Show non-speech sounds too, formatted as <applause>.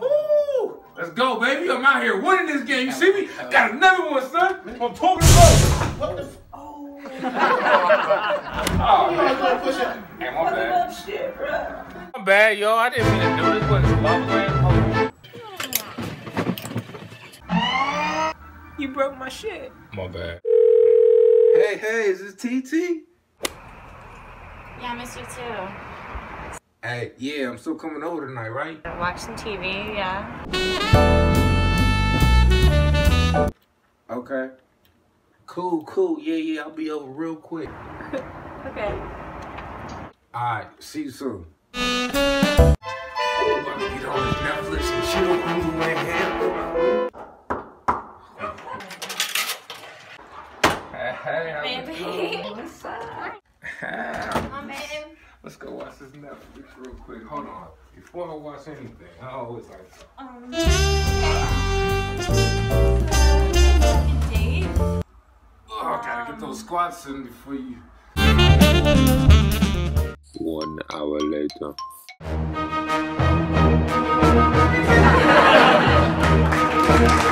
Woo! Let's go, baby. I'm out here winning this game. You see me? Uh, Got another one, son. Uh, I'm talking about. What the? F- oh. <laughs> Oh, You man. push it? Hey, my bad. shit, bro. My bad, yo. I didn't mean to do this. Wasn't lava land. You broke my shit. My bad. Hey, hey, is this TT? Yeah, I miss you too. Hey, yeah, I'm still coming over tonight, right? Watch some TV, yeah. Okay. Cool, cool. Yeah, yeah, I'll be over real quick. <laughs> Okay. Alright, see you soon. Oh, about to get on Netflix and chill on the way here. Hey, hey, how's it Baby. going? <laughs> What's up? Hey, Come on, babe. Let's go watch this Netflix real quick. Hold on. Before I watch anything, I always like Um, date? <laughs> Oh, I gotta get those squats in before you. One hour later. <laughs>